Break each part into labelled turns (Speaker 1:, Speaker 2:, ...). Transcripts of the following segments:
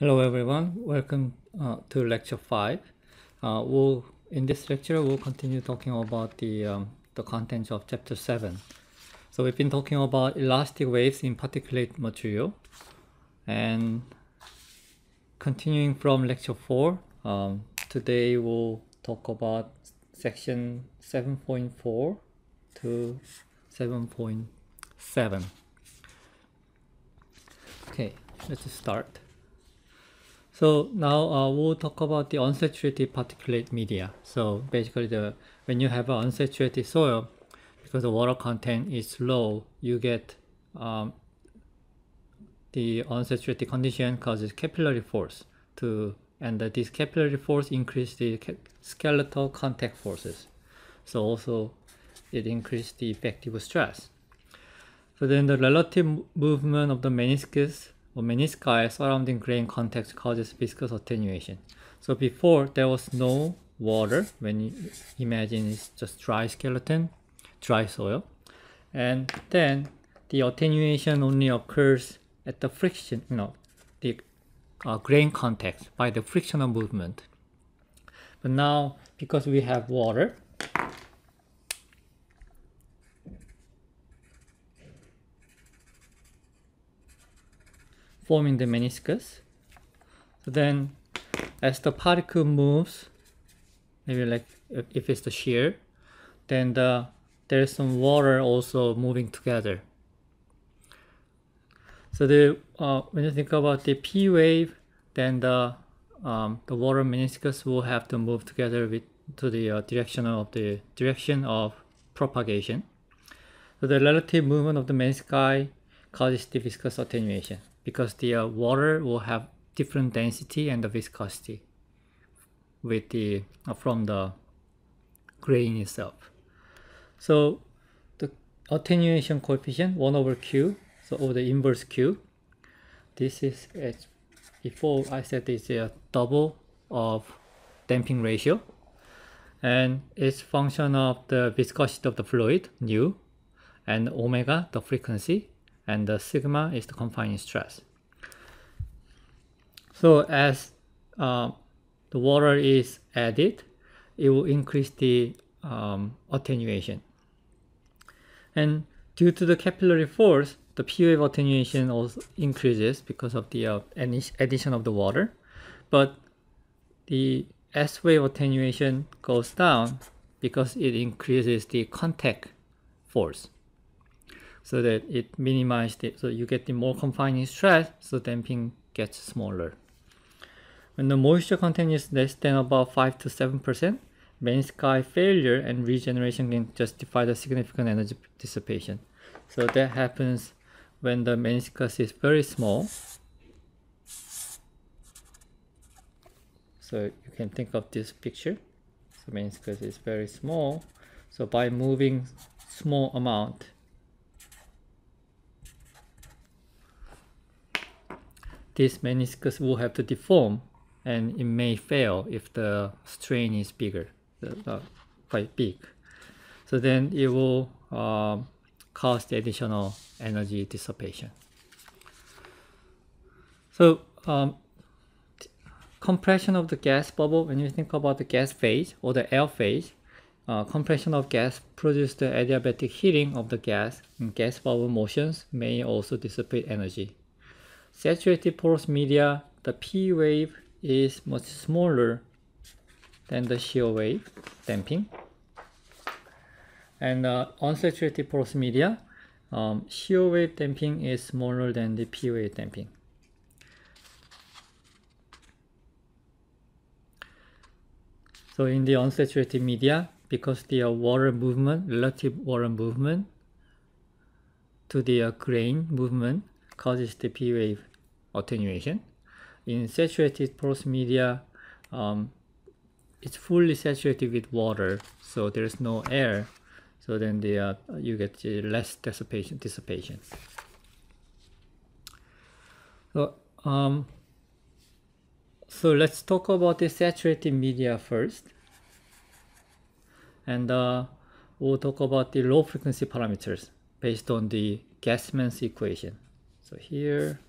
Speaker 1: Hello everyone, welcome uh, to lecture 5. Uh, we'll, in this lecture, we'll continue talking about the, um, the contents of chapter 7. So we've been talking about elastic waves in particulate material and continuing from lecture 4, um, today we'll talk about section 7.4 to 7.7. Okay, let's start. So now uh, we'll talk about the unsaturated particulate media. So basically the when you have an unsaturated soil, because the water content is low, you get um, the unsaturated condition causes capillary force to and this capillary force increase the skeletal contact forces. So also it increases the effective stress. So then the relative movement of the meniscus or menisci surrounding grain contact causes viscous attenuation. So before there was no water when you imagine it's just dry skeleton, dry soil. And then the attenuation only occurs at the friction, you know, the uh, grain contact by the frictional movement. But now because we have water, forming the meniscus. So then as the particle moves, maybe like if it's the shear, then the, there's some water also moving together. So the uh, when you think about the P wave, then the um, the water meniscus will have to move together with to the uh, direction of the direction of propagation. So the relative movement of the menisci causes the viscous attenuation because the uh, water will have different density and the viscosity with the uh, from the grain itself. So the attenuation coefficient 1 over q, so over the inverse q, this is as before I said it's a double of damping ratio and it's function of the viscosity of the fluid nu and omega the frequency and the sigma is the confining stress. So as uh, the water is added, it will increase the um, attenuation. And due to the capillary force, the P wave attenuation also increases because of the uh, addition of the water. But the S wave attenuation goes down because it increases the contact force so that it minimizes it. So you get the more confining stress, so damping gets smaller. When the moisture content is less than about 5 to 7%, menisci failure and regeneration can justify the significant energy dissipation. So that happens when the meniscus is very small. So you can think of this picture. So meniscus is very small. So by moving small amount, this meniscus will have to deform and it may fail if the strain is bigger, uh, quite big. So then it will uh, cause the additional energy dissipation. So um, compression of the gas bubble, when you think about the gas phase or the air phase, uh, compression of gas produces the adiabatic heating of the gas and gas bubble motions may also dissipate energy. Saturated porous media, the P wave is much smaller than the shear wave damping. And uh, unsaturated porous media, um, shear wave damping is smaller than the P wave damping. So in the unsaturated media, because the uh, water movement, relative water movement to the uh, grain movement causes the P wave attenuation. In saturated porous media, um, it's fully saturated with water, so there's no air. So then the, uh, you get less dissipation. dissipation. So, um, so let's talk about the saturated media first. And uh, we'll talk about the low frequency parameters based on the Gassmann's equation. So here,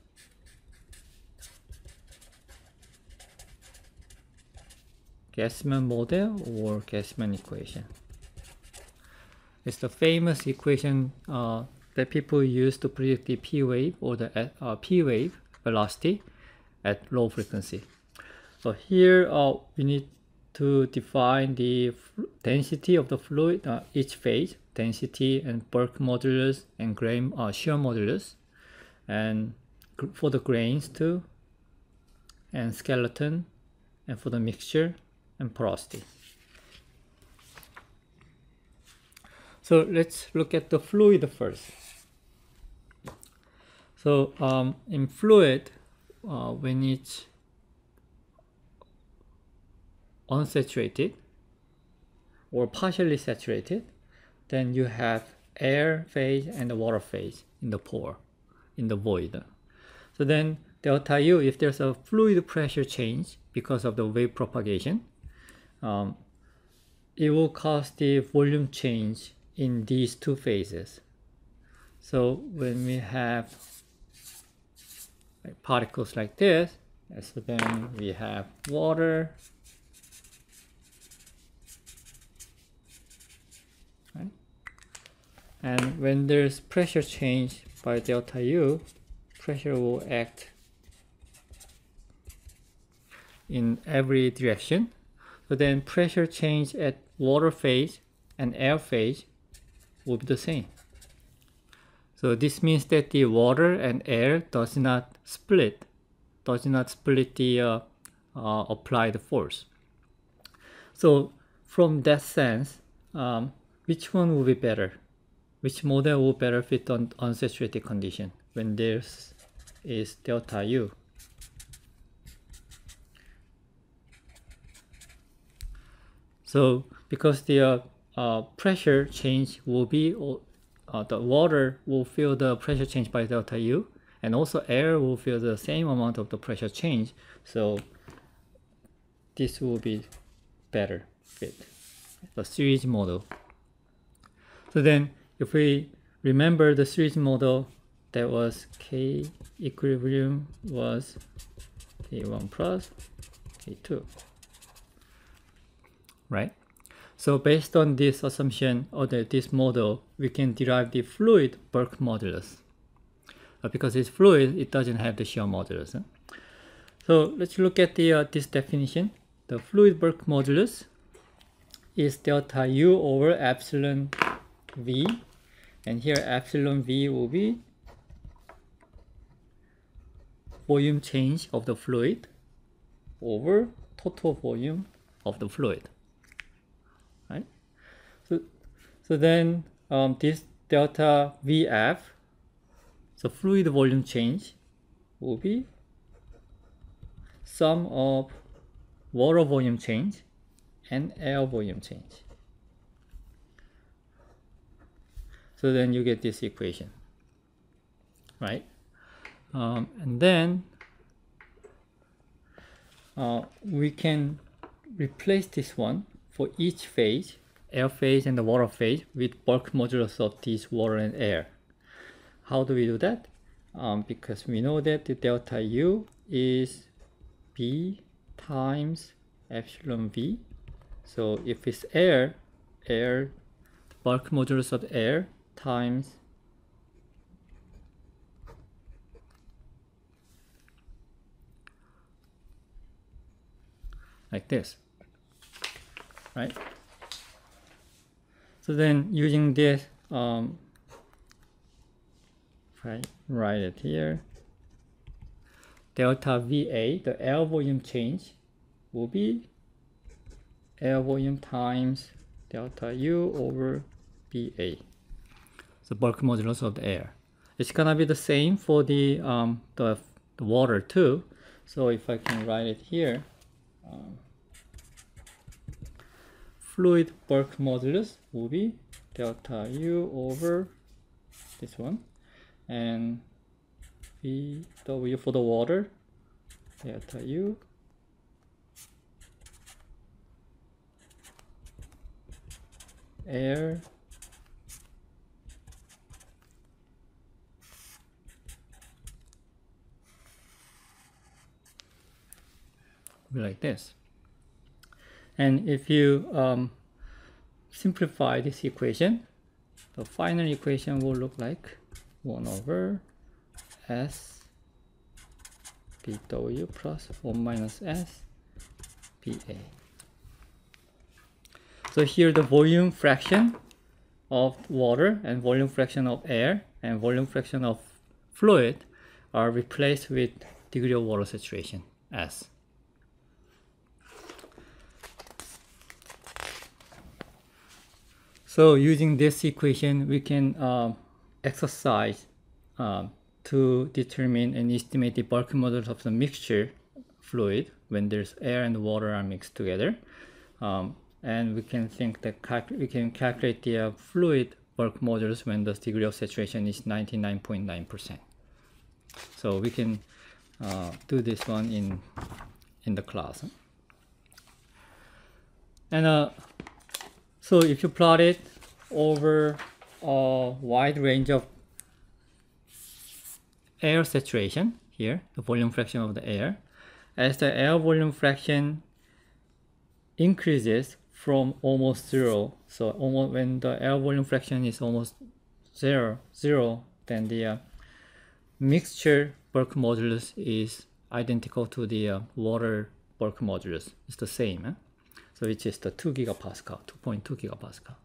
Speaker 1: Gassmann model or Gassmann equation. It's the famous equation uh, that people use to predict the p wave or the uh, p wave velocity at low frequency. So here uh, we need to define the density of the fluid uh, each phase, density and bulk modulus and uh, shear modulus, and for the grains too, and skeleton, and for the mixture and porosity. So let's look at the fluid first. So um, in fluid, uh, when it's unsaturated or partially saturated, then you have air phase and the water phase in the pore, in the void. So then delta U, if there's a fluid pressure change because of the wave propagation, um, it will cause the volume change in these two phases. So when we have like particles like this, so then we have water, right? And when there's pressure change by delta U, pressure will act in every direction. So then pressure change at water phase and air phase will be the same. So this means that the water and air does not split, does not split the uh, uh, applied force. So from that sense, um, which one will be better? Which model will better fit on unsaturated condition when there is delta U? So because the uh, pressure change will be, uh, the water will feel the pressure change by delta U, and also air will feel the same amount of the pressure change. So this will be better fit, the series model. So then if we remember the series model that was K equilibrium was K1 plus K2, right? So based on this assumption or the, this model, we can derive the fluid bulk modulus. Uh, because it's fluid, it doesn't have the shear modulus. Huh? So let's look at the uh, this definition. The fluid bulk modulus is delta U over epsilon V. And here epsilon V will be volume change of the fluid over total volume of the fluid. Right? So then um, this delta VF, so fluid volume change, will be sum of water volume change and air volume change. So then you get this equation, right? Um, and then uh, we can replace this one for each phase air phase and the water phase with bulk modulus of these water and air. How do we do that? Um, because we know that the delta U is B times epsilon V. So if it's air, air, bulk modulus of air times like this, right? So then using this, um, right, write it here. Delta VA, the air volume change, will be air volume times delta U over BA. So bulk modulus of the air. It's gonna be the same for the, um, the, the water too. So if I can write it here, um, fluid bulk modulus will be delta U over this one and VW for the water delta U air like this And if you um, simplify this equation, the final equation will look like 1 over S BW plus 1 minus S BA. So here the volume fraction of water and volume fraction of air and volume fraction of fluid are replaced with degree of water saturation S. So using this equation, we can uh, exercise uh, to determine and estimate the bulk modulus of the mixture fluid when there's air and water are mixed together. Um, and we can think that we can calculate the uh, fluid bulk modulus when the degree of saturation is 99.9%. percent So we can uh, do this one in in the class. And uh, so if you plot it over a wide range of air saturation here, the volume fraction of the air, as the air volume fraction increases from almost zero, so almost when the air volume fraction is almost zero, zero, then the uh, mixture bulk modulus is identical to the uh, water bulk modulus. It's the same. Eh? So which is the 2 gigapascal, 2.2 gigapascal.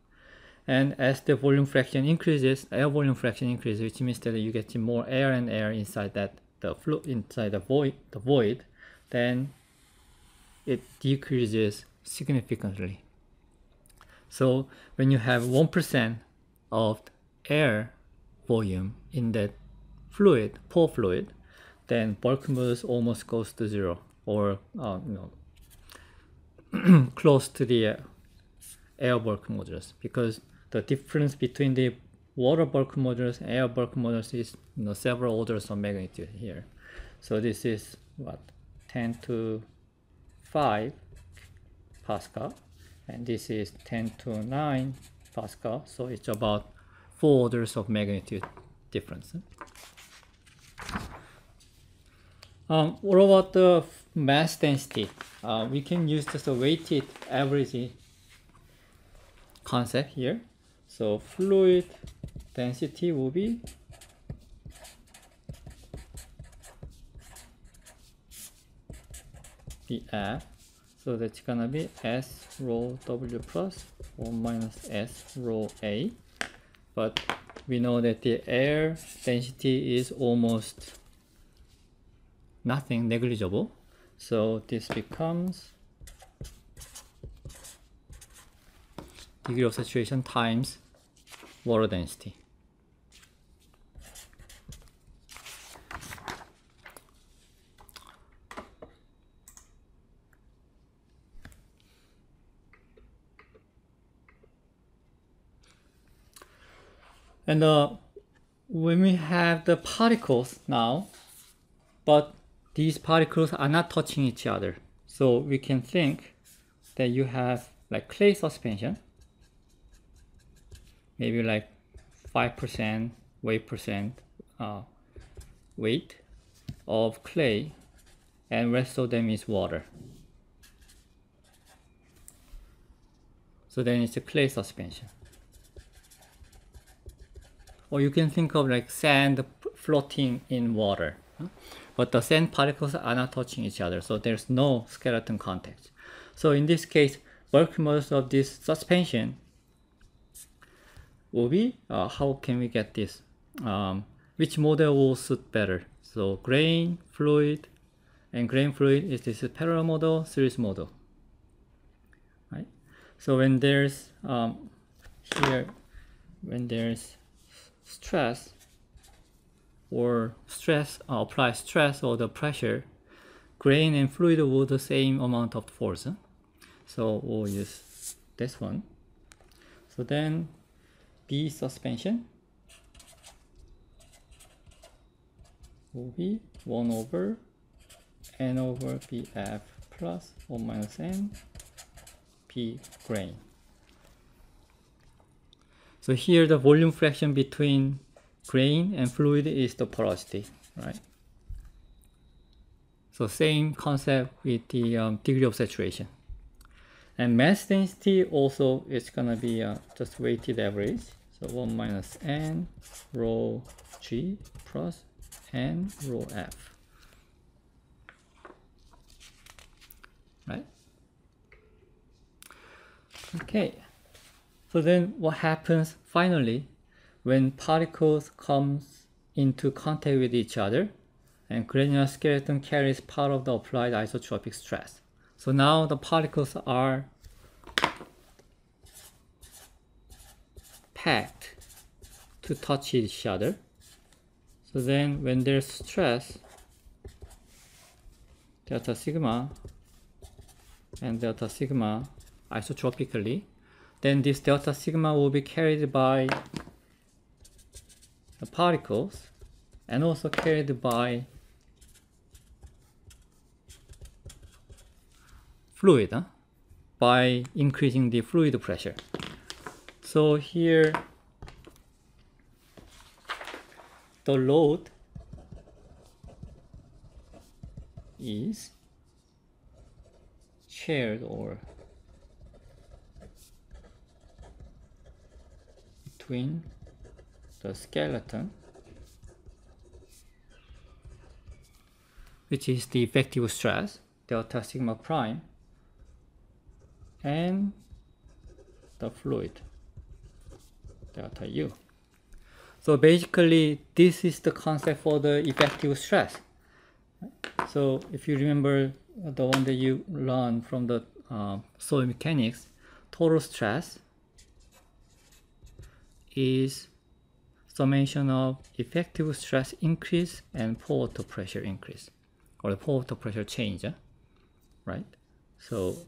Speaker 1: And as the volume fraction increases, air volume fraction increases, which means that you get more air and air inside that the flow inside the void, the void, then it decreases significantly. So when you have 1% of air volume in that fluid, pore fluid, then bulk modulus almost goes to zero or uh, you know close to the uh, air bulk modulus because the difference between the water bulk modulus and air bulk modulus is you know, several orders of magnitude here. So this is what 10 to 5 Pascal and this is 10 to 9 Pascal so it's about four orders of magnitude difference. Um, what about the mass density? Uh, we can use just a weighted average concept here. So fluid density will be F. So that's gonna be S rho W plus plus or minus S rho A. But we know that the air density is almost nothing negligible. So this becomes degree of saturation times water density. And uh, when we have the particles now, but these particles are not touching each other. So we can think that you have like clay suspension, maybe like 5% weight percent uh, weight of clay and rest of them is water. So then it's a clay suspension. Or you can think of like sand floating in water but the sand particles are not touching each other, so there's no skeleton contact. So in this case, bulk modulus of this suspension will be, uh, how can we get this? Um, which model will suit better? So grain, fluid, and grain fluid is this parallel model, series model. Right? So when there's um, here, when there's stress, or stress uh, apply stress or the pressure, grain and fluid will the same amount of force. So we'll use this one. So then B suspension will be 1 over n over bf plus 1 minus n p grain. So here the volume fraction between grain and fluid is the porosity, right? So same concept with the um, degree of saturation. And mass density also is gonna be uh, just weighted average. So 1 minus n rho g plus n rho f. Right? Okay. So then what happens finally when particles comes into contact with each other and granular skeleton carries part of the applied isotropic stress. So now the particles are packed to touch each other. So then when there's stress, delta sigma and delta sigma isotropically, then this delta sigma will be carried by particles and also carried by fluid huh? by increasing the fluid pressure. So here the load is shared or between the skeleton. Which is the effective stress delta sigma prime and the fluid delta u. So basically this is the concept for the effective stress. So if you remember the one that you learned from the uh, soil mechanics total stress is summation of effective stress increase and pore water pressure increase or the pore water pressure change eh? right? So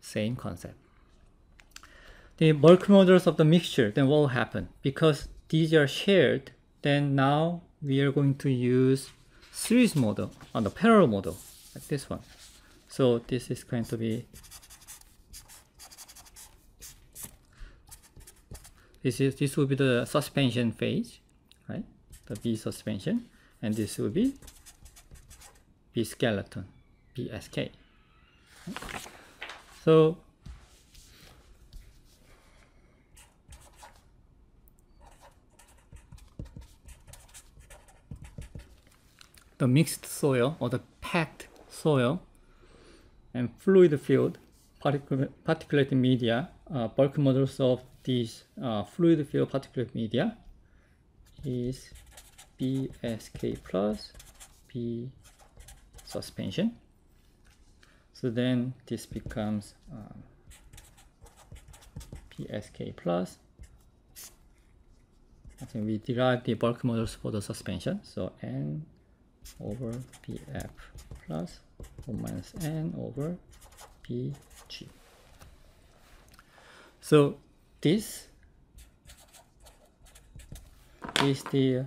Speaker 1: same concept. The bulk modulus of the mixture then what will happen? Because these are shared then now we are going to use series model on the parallel model like this one. So this is going to be this is this will be the suspension phase right? The B suspension. And this will be B skeleton BSK so the mixed soil or the packed soil and fluid filled particulate media uh, bulk modulus of these uh, fluid filled particulate media is BSK plus B suspension. So then this becomes um, BSK plus. I think we derive the bulk modulus for the suspension. So N over BF plus 1 minus N over BG. So this is the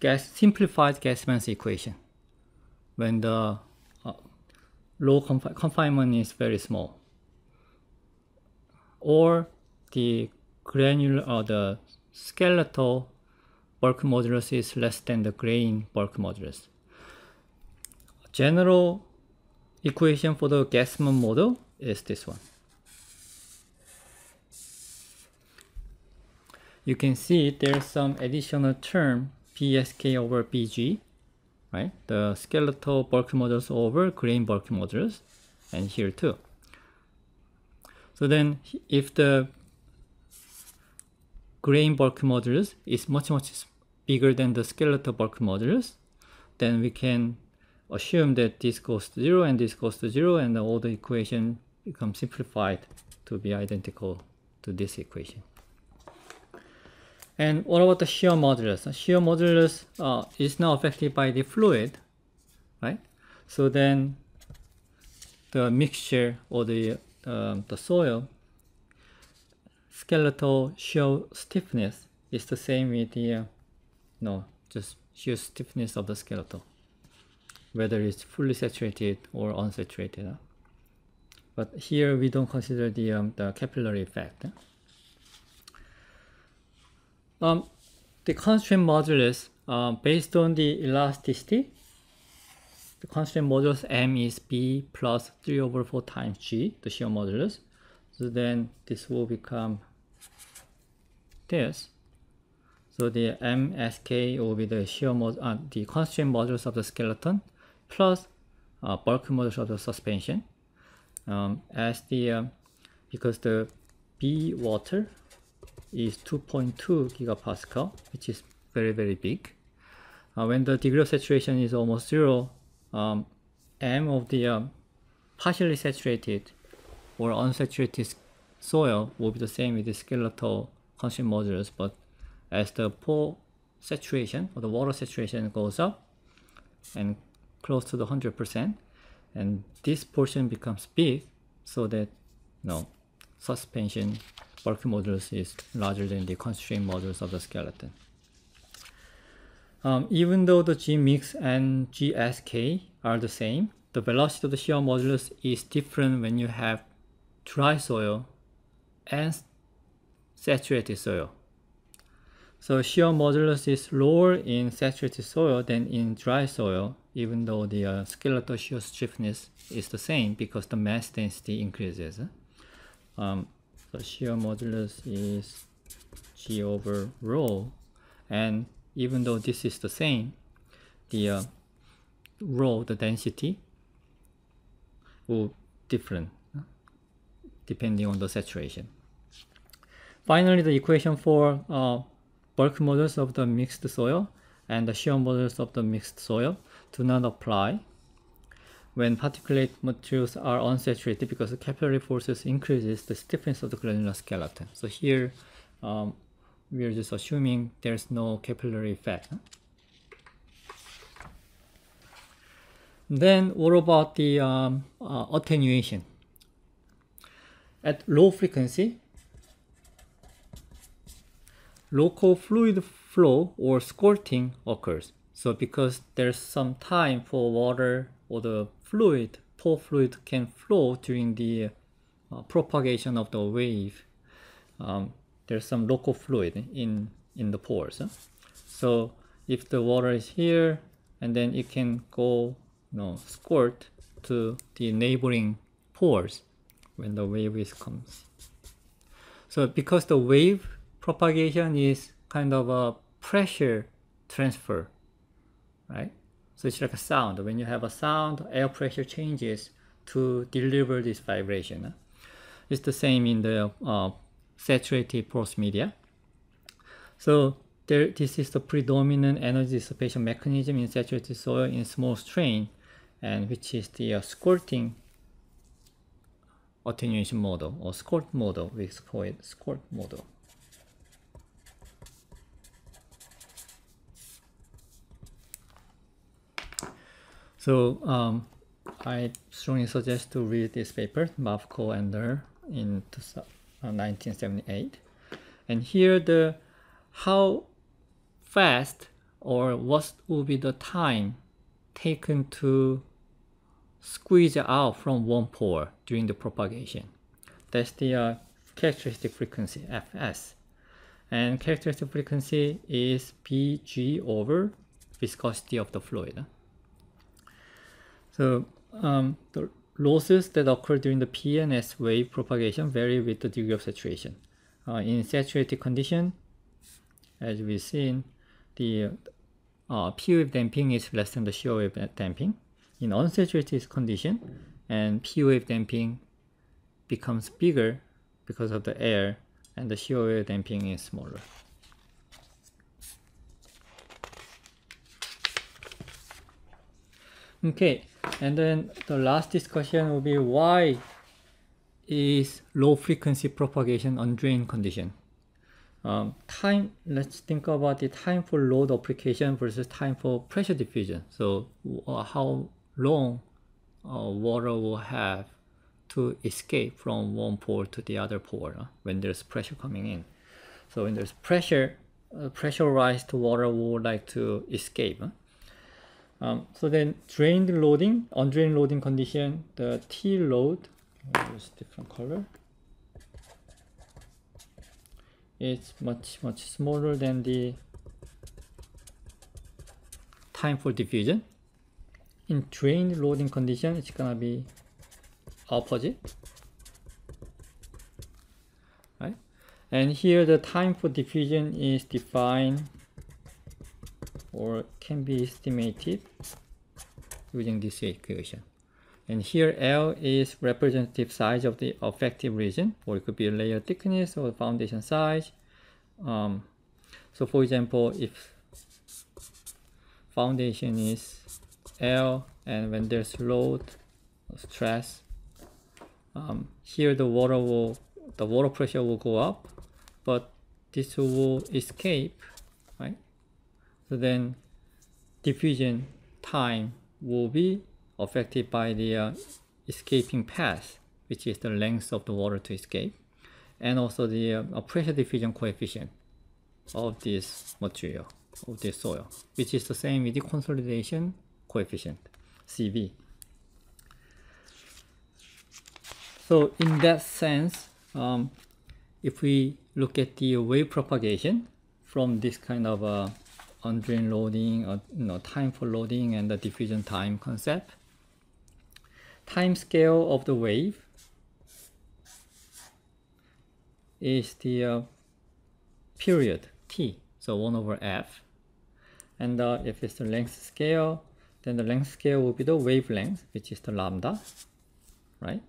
Speaker 1: gas simplified Gassmann equation. When the uh, low confi confinement is very small. Or the granular or the skeletal bulk modulus is less than the grain bulk modulus. General equation for the Gassmann model is this one. You can see there's some additional term BSK over BG, right? The skeletal bulk modulus over grain bulk modulus, and here too. So then if the grain bulk modulus is much much bigger than the skeletal bulk modulus, then we can assume that this goes to zero and this goes to zero and all the equation become simplified to be identical to this equation. And what about the shear modulus? Shear modulus uh, is now affected by the fluid, right? So then the mixture or the, um, the soil skeletal shear stiffness is the same with the, uh, no, just shear stiffness of the skeletal, whether it's fully saturated or unsaturated. But here we don't consider the, um, the capillary effect. Um, the constraint modulus uh, based on the elasticity the constraint modulus m is b plus 3 over 4 times g, the shear modulus. So then this will become this. So the MSK will be the shear mod, uh, the constraint modulus of the skeleton plus uh, bulk modulus of the suspension. Um, as the uh, because the B water is 2.2 gigapascal, which is very very big. Uh, when the degree of saturation is almost zero, um, M of the um, partially saturated or unsaturated soil will be the same with the skeletal constraint modulus, but as the pore saturation or the water saturation goes up and close to the 100%, and this portion becomes big so that you know, suspension bulk modulus is larger than the constraint modulus of the skeleton. Um, even though the G mix and GSK are the same, the velocity of the shear modulus is different when you have dry soil and saturated soil. So shear modulus is lower in saturated soil than in dry soil, even though the uh, skeletal shear stiffness is the same because the mass density increases. Um, so shear modulus is G over rho, and even though this is the same, the uh, rho, the density, will different depending on the saturation. Finally, the equation for uh, bulk modulus of the mixed soil and the shear modulus of the mixed soil do not apply when particulate materials are unsaturated because capillary forces increases the stiffness of the granular skeleton. So here um, we are just assuming there's no capillary effect. Then what about the um, uh, attenuation? At low frequency, local fluid flow or squirting occurs. So because there's some time for water or the fluid, pore fluid can flow during the uh, propagation of the wave. Um, there's some local fluid in, in the pores. Huh? So if the water is here and then it can go you know, squirt to the neighboring pores when the wave is comes. So because the wave propagation is kind of a pressure transfer, right? So it's like a sound. When you have a sound, air pressure changes to deliver this vibration. It's the same in the uh, saturated porous media. So there, this is the predominant energy dissipation mechanism in saturated soil in small strain, and which is the uh, squirting attenuation model or squirt model. We call it squirt model. So um, I strongly suggest to read this paper, Mavko and Nur, in 1978. Uh, and here the how fast or what will be the time taken to squeeze out from one pore during the propagation. That's the uh, characteristic frequency, Fs. And characteristic frequency is Bg over viscosity of the fluid. So um, the losses that occur during the P and S wave propagation vary with the degree of saturation. Uh, in saturated condition, as we've seen, the uh, P wave damping is less than the shear wave damping. In unsaturated condition, and P wave damping becomes bigger because of the air, and the shear wave damping is smaller. Okay, and then the last discussion will be why is low frequency propagation undrained condition. Um, time, let's think about the time for load application versus time for pressure diffusion. So uh, how long uh, water will have to escape from one pore to the other pore uh, when there's pressure coming in. So when there's pressure, uh, pressurized water will like to escape. Um, so then drained loading, undrained loading condition, the T load, use different color. It's much, much smaller than the time for diffusion. in drained loading condition, it's gonna be opposite. Right? And here the time for diffusion is defined or can be estimated using this equation. And here L is representative size of the effective region, or it could be layer thickness or foundation size. Um, so for example, if foundation is L and when there's load stress, um, here the water will, the water pressure will go up, but this will escape? So then diffusion time will be affected by the uh, escaping path, which is the length of the water to escape, and also the uh, pressure diffusion coefficient of this material, of this soil, which is the same with the consolidation coefficient, CV. So in that sense, um, if we look at the wave propagation from this kind of uh, undrained loading, or, you know, time for loading and the diffusion time concept, time scale of the wave is the uh, period t, so 1 over f. And uh, if it's the length scale, then the length scale will be the wavelength, which is the lambda, right?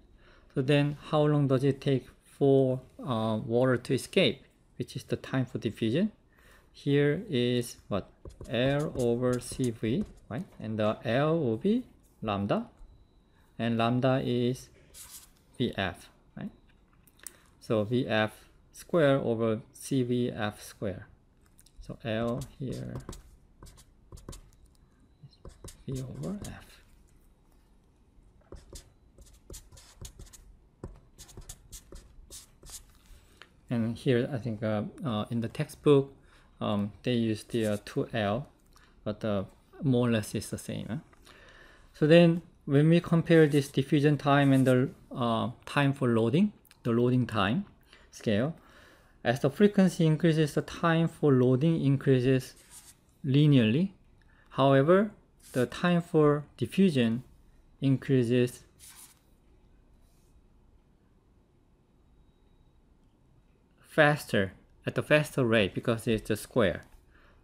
Speaker 1: So then how long does it take for uh, water to escape, which is the time for diffusion? Here is what? L over CV, right? And the L will be lambda, and lambda is VF, right? So VF square over CVF square. So L here V over F. And here I think uh, uh, in the textbook um, they use the uh, 2L, but uh, more or less it's the same. Eh? So then when we compare this diffusion time and the uh, time for loading, the loading time scale, as the frequency increases, the time for loading increases linearly. However, the time for diffusion increases faster at a faster rate because it's a square.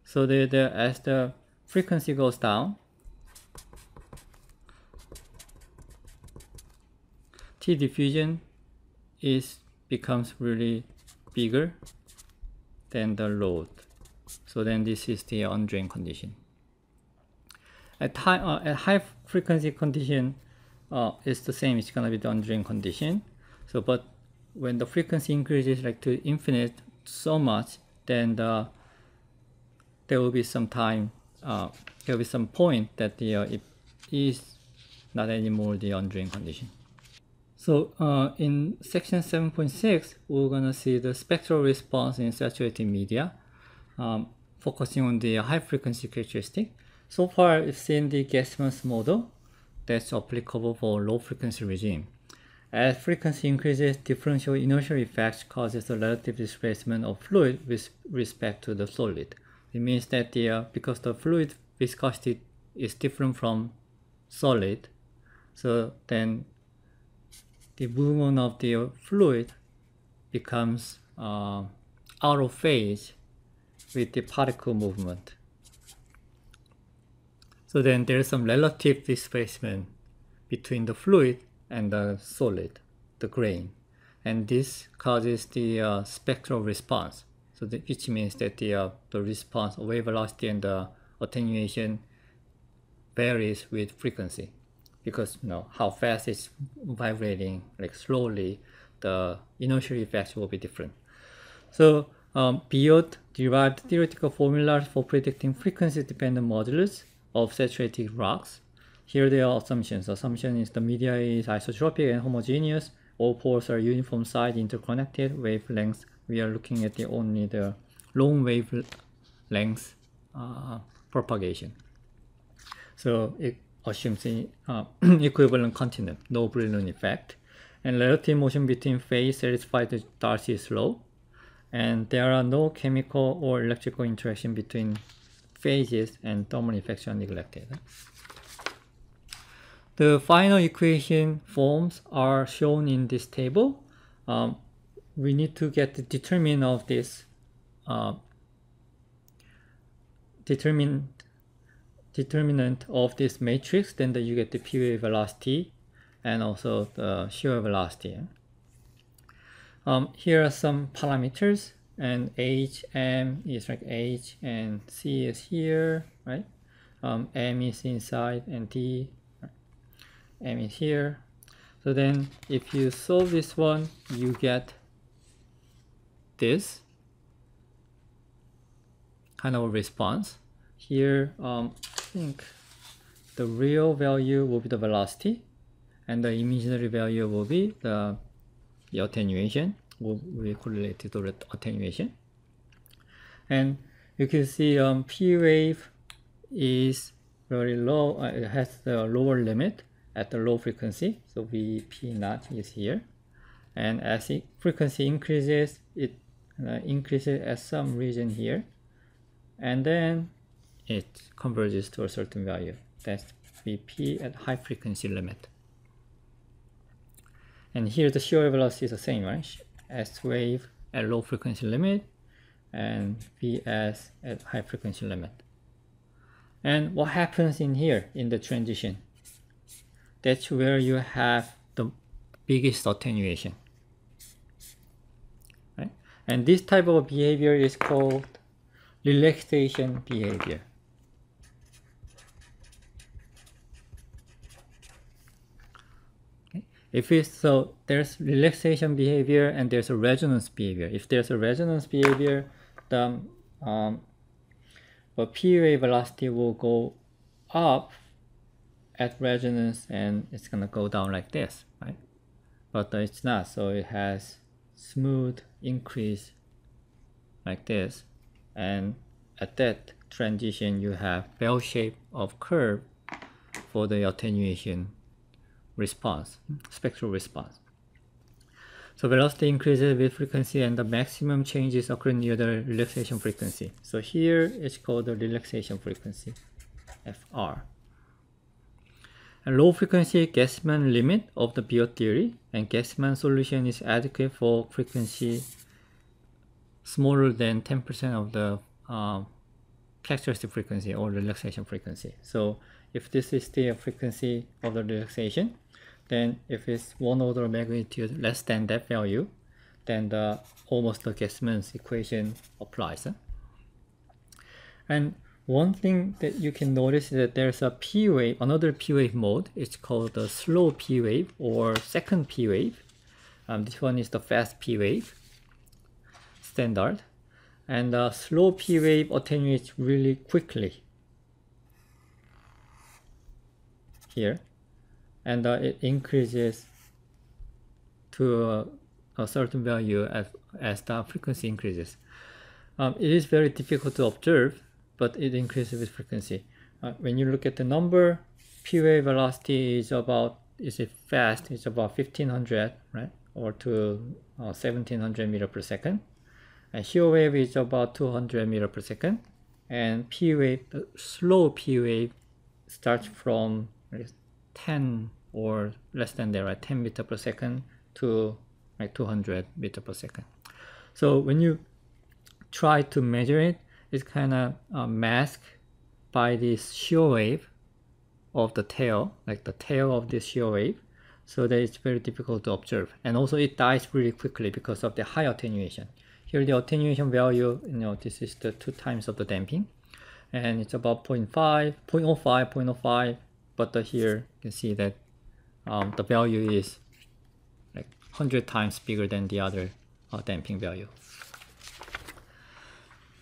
Speaker 1: So the, the, as the frequency goes down, T diffusion is becomes really bigger than the load. So then this is the undrained condition. At high, uh, at high frequency condition, uh, it's the same. It's gonna be the undrained condition. So, but when the frequency increases like to infinite so much, then the, there will be some time, uh, there will be some point that the uh, it is not anymore the undrained condition. So uh, in section 7.6, we're gonna see the spectral response in saturated media, um, focusing on the high frequency characteristic. So far, we've seen the Gassmann's model that's applicable for low frequency regime. As frequency increases, differential inertial effect causes the relative displacement of fluid with respect to the solid. It means that the, uh, because the fluid viscosity is different from solid, so then the movement of the fluid becomes uh, out of phase with the particle movement. So then there's some relative displacement between the fluid and the solid, the grain. And this causes the uh, spectral response, so the, which means that the, uh, the response, wave velocity and the attenuation varies with frequency. Because you know how fast it's vibrating, like slowly, the inertial effects will be different. So um, Biot derived theoretical formulas for predicting frequency-dependent modulus of saturated rocks here there are assumptions. Assumption is the media is isotropic and homogeneous. All pores are uniform size interconnected. Wavelengths, we are looking at the only the long wavelength uh, propagation. So it assumes uh, equivalent continuum, no Brillouin effect. And relative motion between phase satisfies the Darcy's law. And there are no chemical or electrical interaction between phases and thermal effects are neglected. The final equation forms are shown in this table. Um, we need to get the determinant of this uh, determinant determinant of this matrix, then the, you get the p wave velocity and also the shear velocity. Um, here are some parameters and h, m is like h and c is here, right? Um, m is inside and d, m is here. So then if you solve this one, you get this kind of response. Here, um, I think the real value will be the velocity and the imaginary value will be the, the attenuation will be correlated to the attenuation and you can see um, p wave is very low uh, it has the lower limit at the low frequency so vp naught is here and as the frequency increases it uh, increases at some region here and then it converges to a certain value that's vp at high frequency limit and here the shear velocity is the same, right? S wave at low frequency limit and Vs at high frequency limit. And what happens in here in the transition? That's where you have the biggest attenuation. Right? And this type of behavior is called relaxation behavior. If it's so, there's relaxation behavior and there's a resonance behavior. If there's a resonance behavior, the um, the p wave velocity will go up at resonance and it's gonna go down like this, right? But it's not, so it has smooth increase like this, and at that transition you have bell shape of curve for the attenuation response, spectral response. So velocity increases with frequency and the maximum changes occur near the relaxation frequency. So here it's called the relaxation frequency, FR. Low frequency Gassmann limit of the Biot theory and Gassmann solution is adequate for frequency smaller than 10% of the uh, characteristic frequency or relaxation frequency. So if this is the frequency of the relaxation, then if it's one order of magnitude less than that value, then the almost the Gassmann's equation applies. And one thing that you can notice is that there's a P wave, another P wave mode. It's called the slow P wave or second P wave. Um, this one is the fast P wave standard. And the slow P wave attenuates really quickly. Here and uh, it increases to a, a, certain value as, as the frequency increases. Um, it is very difficult to observe, but it increases with frequency. Uh, when you look at the number, p wave velocity is about, is it fast, it's about 1500, right? Or to uh, 1700 meter per second. And shear wave is about 200 meter per second. And p wave, slow p wave starts from 10 or less than that, right? 10 meter per second to like 200 meter per second. So when you try to measure it, it's kind of uh, masked by this shear wave of the tail, like the tail of this shear wave, so that it's very difficult to observe. And also it dies really quickly because of the high attenuation. Here the attenuation value, you know, this is the two times of the damping, and it's about 0 0.5, 0 0.05, 0.05, but the, here you can see that um, the value is like 100 times bigger than the other uh, damping value.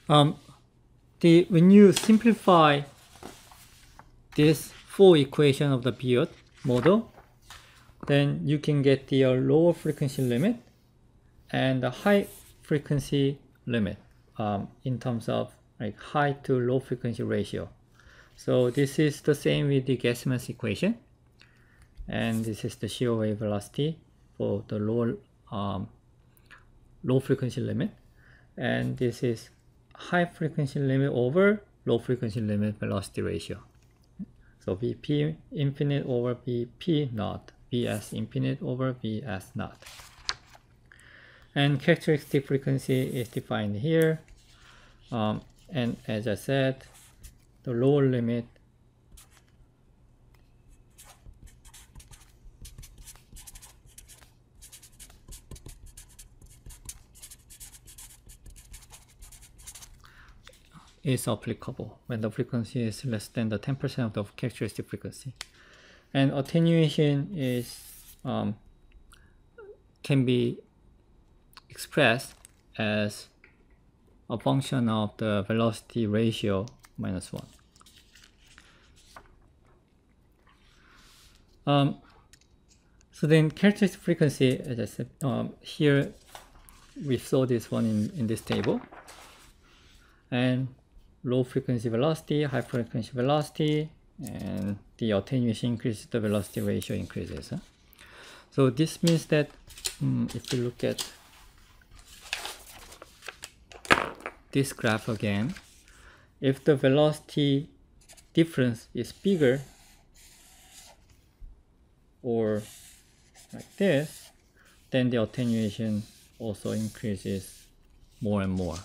Speaker 1: Um, the, when you simplify this full equation of the Biot model, then you can get the uh, lower frequency limit and the high frequency limit um, in terms of like high to low frequency ratio. So this is the same with the Gassmann's equation and this is the shear wave velocity for the low um, low frequency limit and this is high frequency limit over low frequency limit velocity ratio So Vp infinite over Vp naught, Vs infinite over Vs naught. And characteristic frequency is defined here. Um, and as I said, the lower limit is applicable when the frequency is less than the 10% of the characteristic frequency. And attenuation is um, can be expressed as a function of the velocity ratio minus 1. Um, so then characteristic frequency, as I said, um, here we saw this one in, in this table. And low frequency velocity, high frequency velocity, and the attenuation increases, the velocity ratio increases. Huh? So this means that um, if you look at this graph again, if the velocity difference is bigger or like this, then the attenuation also increases more and more.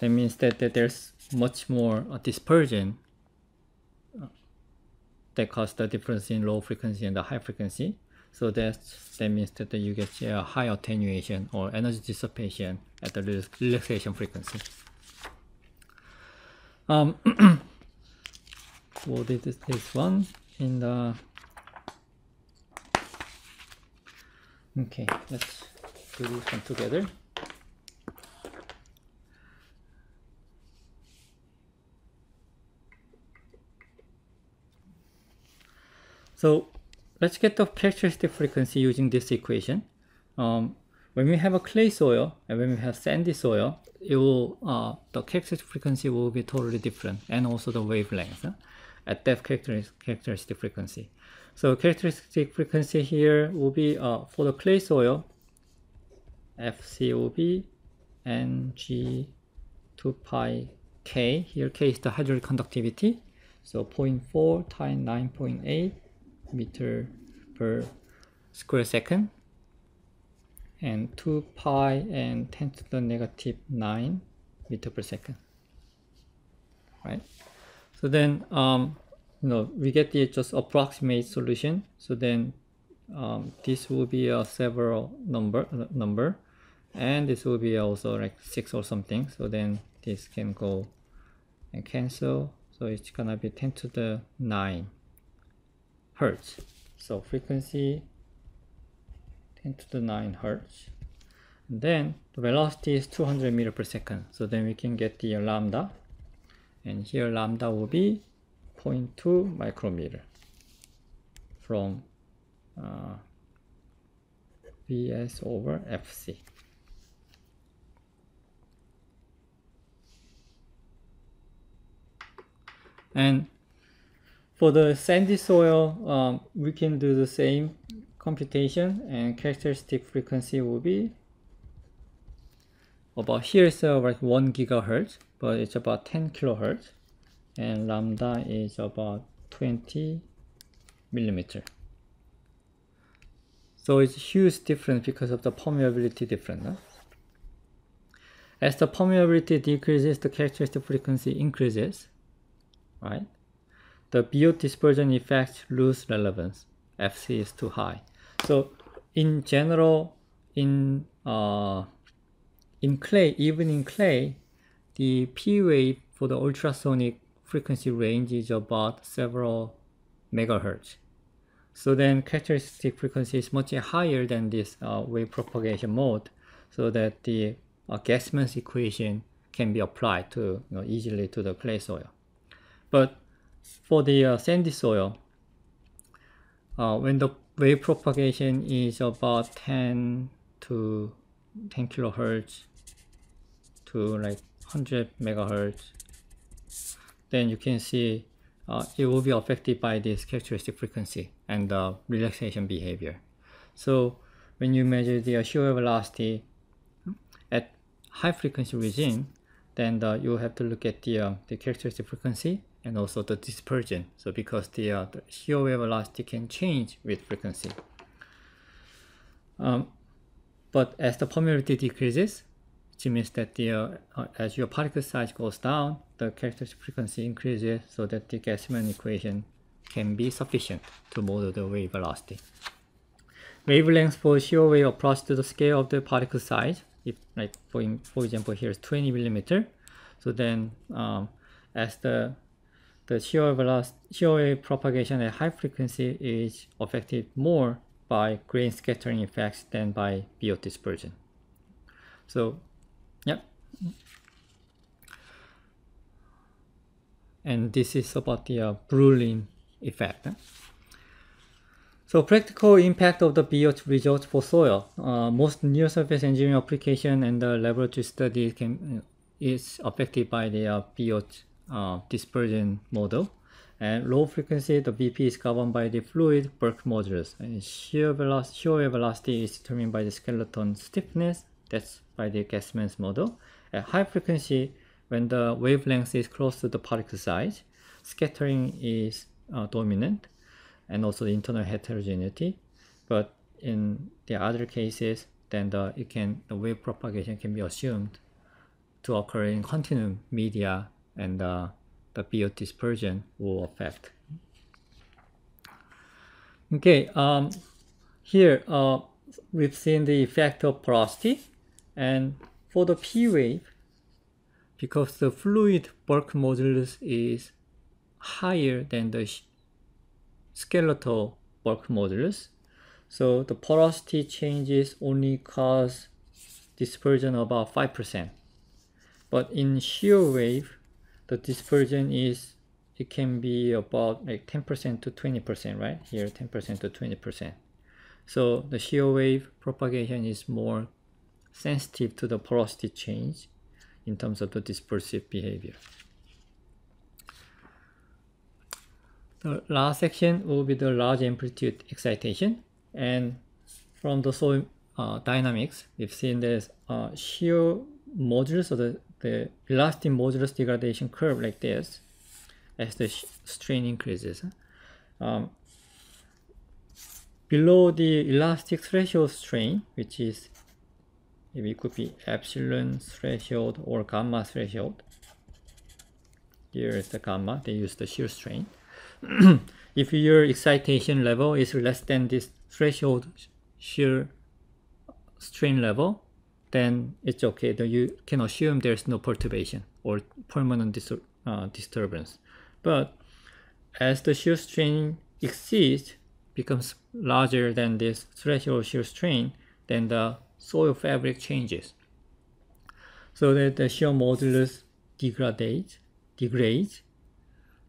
Speaker 1: That means that, that there's much more uh, dispersion uh, that causes the difference in low frequency and the high frequency. So that's, that means that you get a high attenuation or energy dissipation at the relaxation frequency. Um, so this is this one in the okay let's do this one together So let's get the characteristic frequency using this equation. Um, when we have a clay soil and when we have sandy soil, it will uh, the characteristic frequency will be totally different, and also the wavelength uh, at that characteristic, characteristic frequency. So characteristic frequency here will be uh, for the clay soil, FC will be Ng 2 pi K. Here K is the hydraulic conductivity. So 0.4 times 9.8 meter per square second and 2 pi and 10 to the negative 9 meter per second right? So then um, you know we get the just approximate solution. So then um, this will be a several number uh, number and this will be also like 6 or something. So then this can go and cancel. So it's gonna be 10 to the 9 hertz. So frequency 10 to the 9 hertz. And then the velocity is 200 meter per second. So then we can get the lambda. And here lambda will be 0.2 micrometer from uh, Vs over Fc. And for the sandy soil, um, we can do the same computation and characteristic frequency will be about here is uh, like 1 gigahertz, but it's about 10 kilohertz, and lambda is about 20 millimeter. So it's huge difference because of the permeability difference. As the permeability decreases, the characteristic frequency increases, right? The Biot dispersion effect lose relevance. Fc is too high. So in general, in uh, in clay, even in clay, the P wave for the ultrasonic frequency range is about several megahertz. So then characteristic frequency is much higher than this uh, wave propagation mode, so that the uh, Gassmann's equation can be applied to you know, easily to the clay soil. But for the uh, sandy soil, uh, when the wave propagation is about 10 to 10 kilohertz to like 100 megahertz, then you can see uh, it will be affected by this characteristic frequency and the relaxation behavior. So when you measure the shear velocity at high frequency regime, then uh, you have to look at the, uh, the characteristic frequency and also the dispersion. So because the, uh, the shear wave velocity can change with frequency. Um, but as the permeability decreases, which means that the, uh, as your particle size goes down, the characteristic frequency increases so that the Gassmann equation can be sufficient to model the wave velocity. Wavelength for shear wave approach to the scale of the particle size, if like for, for example here is 20 millimeter, so then um, as the the shear velocity, shear wave propagation at high frequency is affected more by grain scattering effects than by Biot dispersion. So, yeah. And this is about the uh, Brouillard effect. So practical impact of the Biot results for soil. Uh, most near-surface engineering application and the laboratory study can, uh, is affected by the uh, Biot uh, dispersion model. And low frequency, the BP is governed by the fluid bulk modulus. And shear velocity, shear velocity is determined by the skeleton stiffness. That's by the Gassmann's model. At high frequency, when the wavelength is close to the particle size, scattering is uh, dominant and also the internal heterogeneity. But in the other cases, then the, it can, the wave propagation can be assumed to occur in continuum media and uh, the Biot dispersion will affect. Okay, um, here uh, we've seen the effect of porosity and for the P wave, because the fluid bulk modulus is higher than the skeletal bulk modulus, so the porosity changes only cause dispersion about 5%. But in shear wave, the dispersion is it can be about like 10% to 20%, right? Here 10% to 20%. So the shear wave propagation is more sensitive to the porosity change in terms of the dispersive behavior. The last section will be the large amplitude excitation and from the soil uh, dynamics, we've seen this uh, shear modulus or the the elastic modulus degradation curve like this as the strain increases. Um, below the elastic threshold strain, which is it could be epsilon threshold or gamma threshold. Here is the gamma, they use the shear strain. if your excitation level is less than this threshold shear strain level, then it's okay. You can assume there's no perturbation or permanent dis uh, disturbance. But as the shear strain exceeds, becomes larger than this threshold shear strain, then the soil fabric changes. So that the shear modulus degrades, degrades.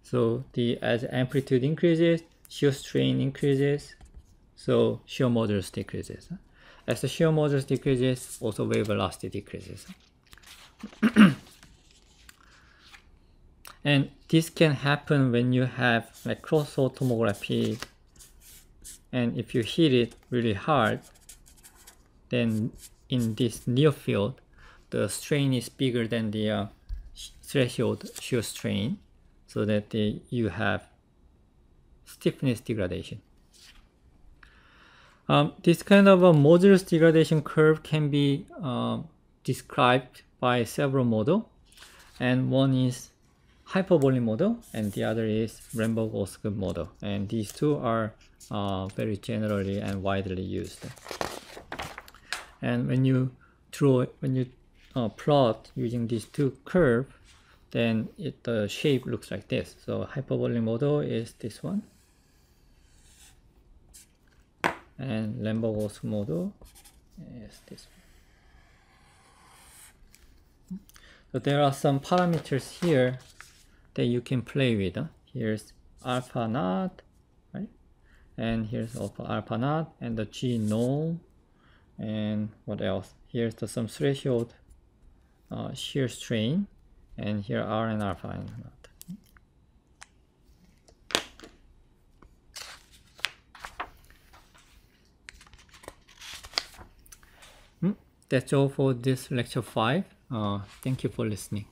Speaker 1: So the as amplitude increases, shear strain increases, so shear modulus decreases. As the shear modulus decreases, also wave velocity decreases. and this can happen when you have like tomography and if you hit it really hard, then in this near field, the strain is bigger than the uh, threshold shear strain so that the, you have stiffness degradation. Um, this kind of a modulus degradation curve can be uh, described by several models, and one is hyperbolic model, and the other is Ramberg-Osgood model, and these two are uh, very generally and widely used. And when you draw, when you uh, plot using these two curves, then it, the shape looks like this. So hyperbolic model is this one, and Ramberg model is this one. So there are some parameters here that you can play with. Huh? Here's alpha naught, right? And here's alpha, alpha naught and the G norm. And what else? Here's the some threshold uh, shear strain. And here R and alpha and That's all for this lecture 5. Uh, thank you for listening.